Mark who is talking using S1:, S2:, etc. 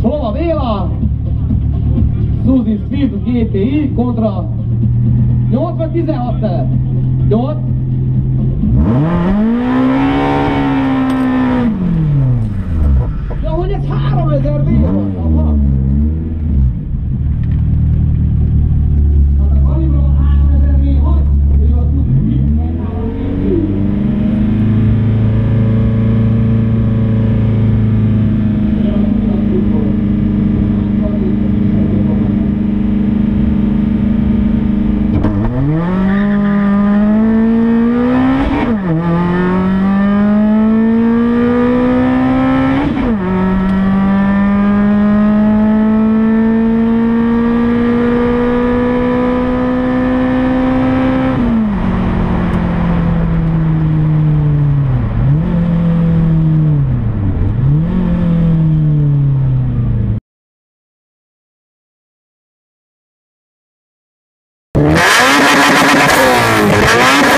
S1: Prova Béla, Suzy Speed GTI kontra 8 vagy 16 de ardilla. Thank you.